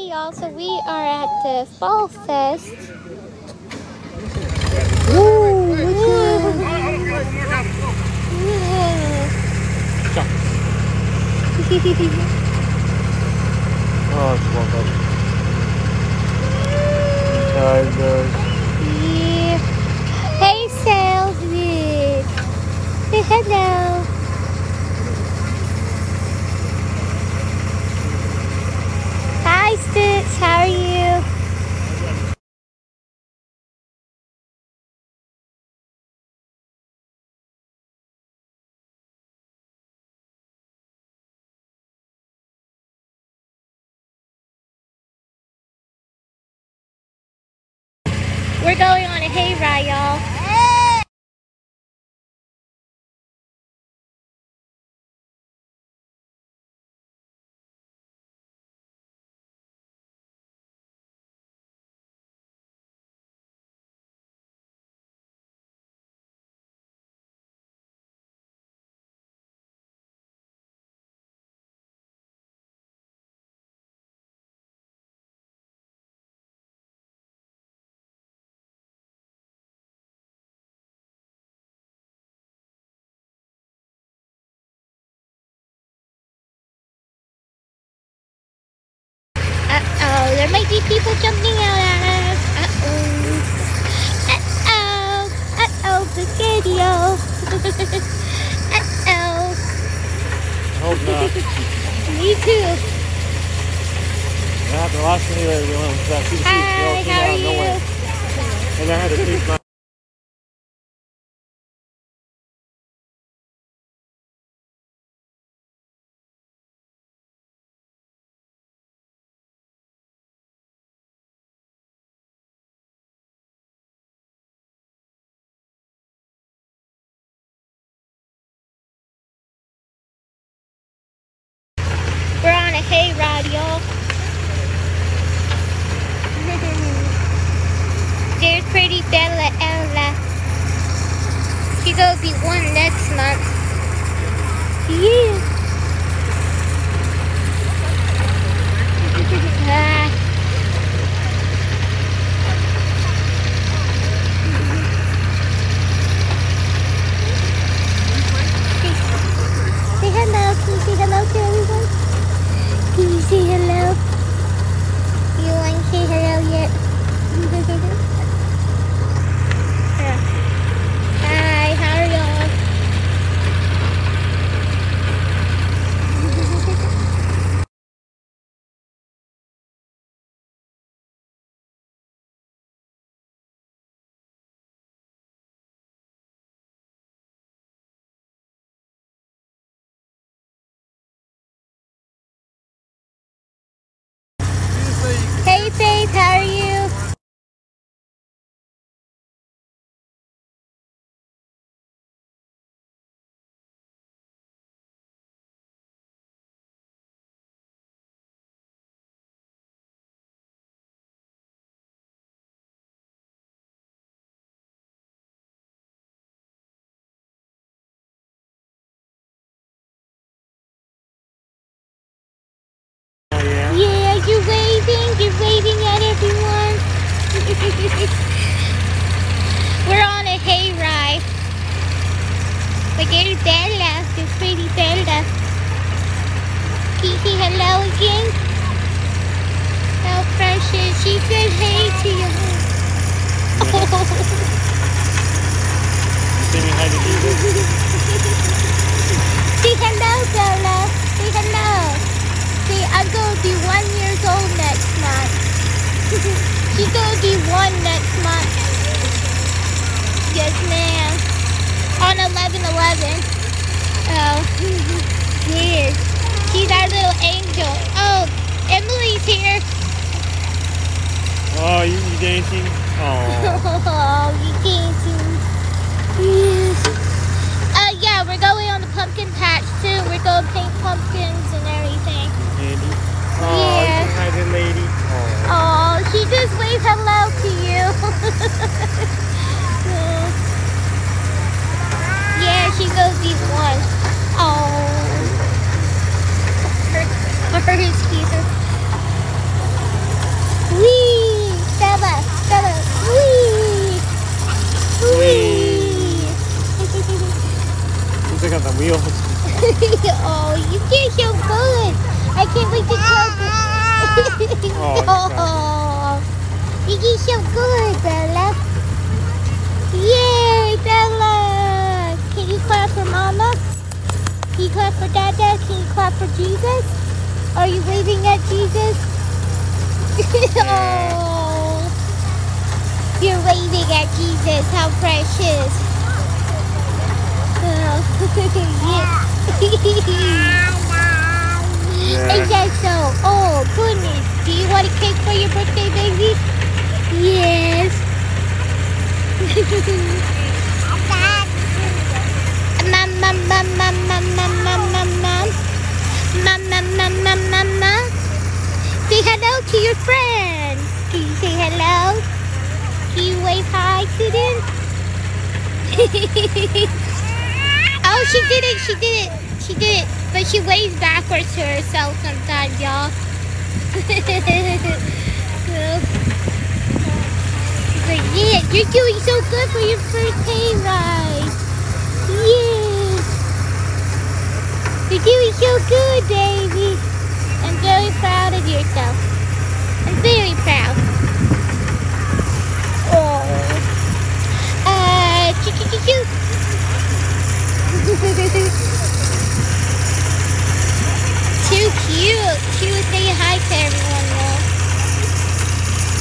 Hey y'all, so we are at the Fall Fest. Woo! Oh, it's one buddy. Tigers. yeah. Hey Salvin. Say hello. Hi Stitch, how are you? We're going on a hayride, y'all. There might be people jumping out at us. Uh-oh. Uh-oh. Uh-oh, the video. Uh-oh. I hope not. Me too. That happened last time they were going to that CDC. Hi, how are you? And I had to take my. We're on a hayride, y'all. There's pretty Bella Ella. She's gonna be one next month. Yeah. Ah. Say hello. Can you say hello to everyone? Can you say hello? You want to say hello yet? Hi, how are y'all? Hey Faith, how are you? Oh, yeah. Yeah, you're waving. You're waving at everyone. We're on a hayride. But there's Bella. There's pretty Bella. Can you say hello again? Oh, precious. She said hey to you. Singing hi to Jesus. Say hello, Bella. Say hello. Say, I'm going to be one years old next month. To be one next month. Yes, ma'am. On 11-11. Oh, yes. She's our little angel. Oh, Emily's here. Oh, you, you dancing? Oh. Oh, you dancing. Yes. Uh, yeah, we're going on the pumpkin patch soon. We're going to paint pumpkins and everything. Andy. Oh, Yeah. you sing hi to the lady. Oh. Oh, she just waved hello to you. yeah, she goes these one. Oh. Her, her is cute. meals. Oh, you get so good. I can't wait to tell Oh, oh, you get so good, Bella. Yay, Bella. Can you clap for Mama? Can you clap for Dada? Can you clap for Jesus? Are you waving at Jesus? oh, you're waving at Jesus. How precious. Yeah. Is that so? Oh, goodness. Do you want a cake for your birthday, baby? Yes. Mom, mom, mom, mom, mom, mom, mom, mom, mom. Mom. Say hello to your friends. Can you say hello? Can you wave hi to them? oh, she did it. She did it. She did it. But she waves backwards to herself sometimes, y'all. but yeah, you're doing so good for your first hay ride. Yeah. You're doing so good, baby. I'm very proud of yourself. I'm very proud. Oh. Uh, choo choo choo choo. Too cute. She was saying hi to everyone though.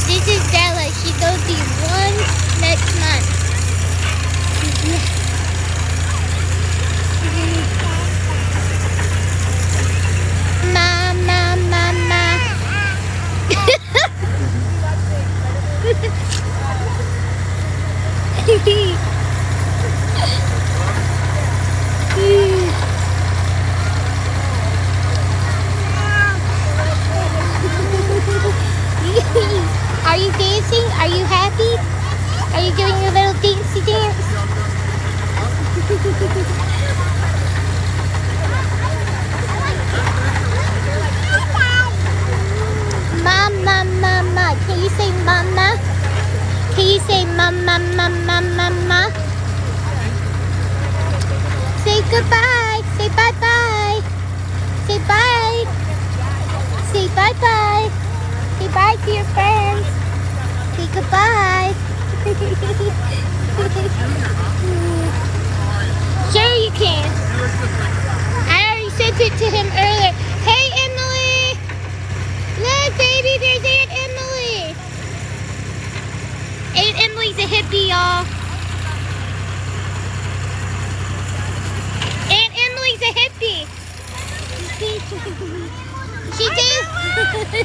This is Bella. She goes be one next month. Ma, ma, ma, ma. Are you dancing? Are you happy? Goodbye. Say bye-bye. Say bye. Say bye-bye. Say bye to your friends. Say goodbye. sure you can. I already sent it to him earlier. Hey, Emily. Look, baby, there's Aunt Emily. Aunt Emily's a hippie, y'all. Aunt Emily's a hippie. she did. You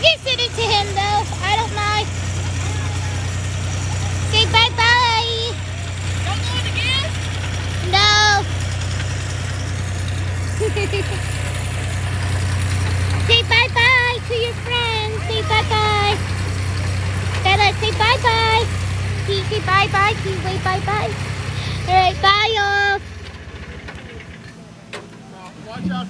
can send it to him, though. I don't mind. Say bye-bye. Don't do it again? No. say bye-bye to your friends. Say bye-bye. Bella, say bye-bye. Can you say bye-bye? Can you wave bye-bye? All right, bye, y'all. Watch out.